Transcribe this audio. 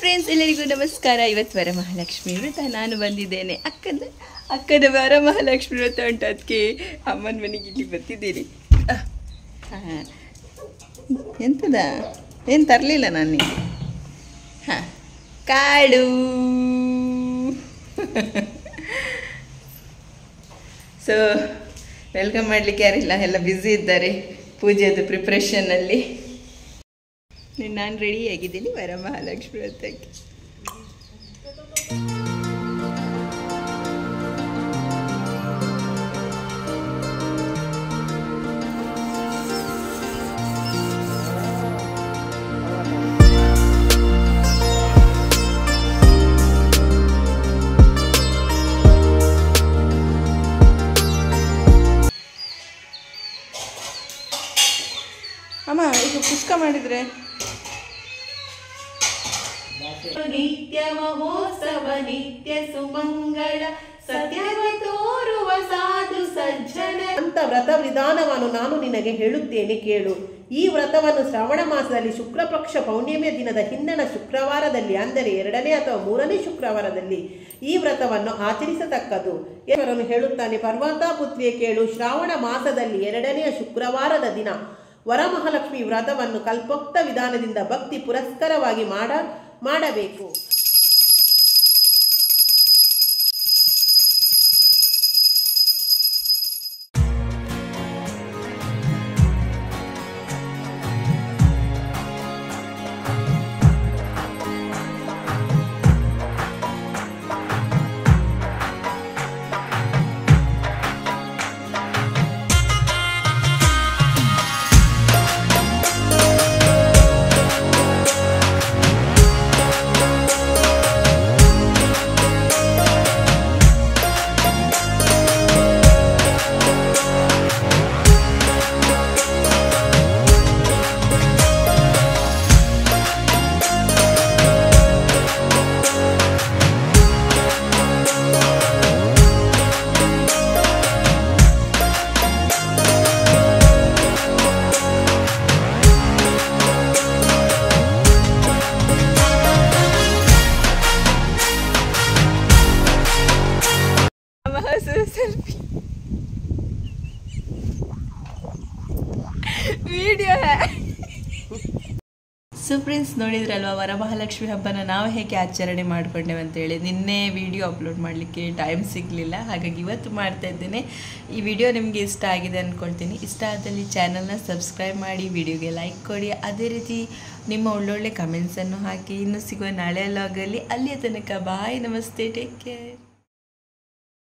Friends ಎಲ್ಲರಿಗೂ ನಮಸ್ಕಾರ. ಇವತ್ತು ವರಮಹಾಲಕ್ಷ್ಮಿ ವ್ರತ ನಾನು ಬಂದಿದ್ದೇನೆ. ಅಕ್ಕನ ಅಕ್ಕನ ವರಮಹಾಲಕ್ಷ್ಮಿ ವ್ರತ ಉಂಟು. ಅದಕ್ಕೆ ಅಮ್ಮನ ಮನೆಗೆ ಇಲ್ಲಿ ಬರ್ತಿದ್ದೀರಿ ಹಾಂ. ಎಂತದ? ಏನು ತರಲಿಲ್ಲ ನಾನು ನಿಮಗೆ ಹಾಂ, ಕಾಡು. ಸೊ ವೆಲ್ಕಮ್ ಮಾಡಲಿಕ್ಕೆ ಯಾರಿಲ್ಲ. ಎಲ್ಲ ಬ್ಯುಸಿ ಇದ್ದಾರೆ. ಪೂಜೆದು ಪ್ರಿಪ್ರೇಷನ್ನಲ್ಲಿ ನಾನು ರೆಡಿ ಆಗಿದ್ದೀನಿ ವರಮಹಾಲಕ್ಷ್ಮಿ ವ್ರತಕ್ಕೆ. ಅಮ್ಮ ಇದು ಪುಸ್ತಕ ಮಾಡಿದರೆ? ನಿತ್ಯ ಮಹೋತ್ಸವ ನಿತ್ಯ ಸುಮಂಗಳ ಸತ್ಯವ ತೋರುವ ಸಾಧು ಸಜ್ಜನ. ಅಂತ ವ್ರತ ವಿಧಾನವನ್ನು ನಾನು ನಿನಗೆ ಹೇಳುತ್ತೇನೆ ಕೇಳು. ಈ ವ್ರತವನ್ನು ಶ್ರಾವಣ ಮಾಸದಲ್ಲಿ ಶುಕ್ಲಪಕ್ಷ ಪೌರ್ಣಿಮೆಯ ದಿನದ ಹಿಂದಣ ಶುಕ್ರವಾರದಲ್ಲಿ, ಅಂದರೆ ಎರಡನೇ ಅಥವಾ ಮೂರನೇ ಶುಕ್ರವಾರದಲ್ಲಿ ಈ ವ್ರತವನ್ನು ಆಚರಿಸತಕ್ಕದು ಇವರನ್ನು ಹೇಳುತ್ತಾನೆ, ಪರ್ವತ ಪುತ್ರಿಯೇ ಕೇಳು, ಶ್ರಾವಣ ಮಾಸದಲ್ಲಿ ಎರಡನೆಯ ಶುಕ್ರವಾರದ ದಿನ. ವರಮಹಾಲಕ್ಷ್ಮಿ ವ್ರತವನ್ನು ಕಲ್ಪೋಕ್ತ ವಿಧಾನದಿಂದ ಭಕ್ತಿ ಪುರಸ್ಕರವಾಗಿ ಮಾಡ ಮಾಡಬೇಕು. ವಿಡಿಯೋ ಸೊ ನೋಡಿದ್ರಲ್ವಾ, ವರಮಹಾಲಕ್ಷ್ಮಿ ಹಬ್ಬನ ನಾವು ಹೇಗೆ ಆಚರಣೆ ಮಾಡ್ಕೊಂಡೇವೆ ಅಂತೇಳಿ. ನಿನ್ನೆ ವಿಡಿಯೋ ಅಪ್ಲೋಡ್ ಮಾಡಲಿಕ್ಕೆ ಟೈಮ್ ಸಿಗಲಿಲ್ಲ, ಹಾಗಾಗಿ ಇವತ್ತು ಮಾಡ್ತಾ ಇದ್ದೇನೆ. ಈ ವಿಡಿಯೋ ನಿಮಗೆ ಇಷ್ಟ ಆಗಿದೆ ಅಂದ್ಕೊಳ್ತೀನಿ ಇಷ್ಟ ಆದಲ್ಲಿ ಚಾನಲ್ನ ಸಬ್ಸ್ಕ್ರೈಬ್ ಮಾಡಿ ವಿಡಿಯೋಗೆ ಲೈಕ್ ಕೊಡಿ. ಅದೇ ರೀತಿ ನಿಮ್ಮ ಒಳ್ಳೊಳ್ಳೆ ಕಮೆಂಟ್ಸನ್ನು ಹಾಕಿ. ಇನ್ನು ಸಿಗುವ ನಾಳೆ ಲಾಗಲ್ಲಿ ಅಲ್ಲಿಯ ತನಕ ಬಾಯ್, ನಮಸ್ತೆ ಟೇಕ್ ಕೇರ್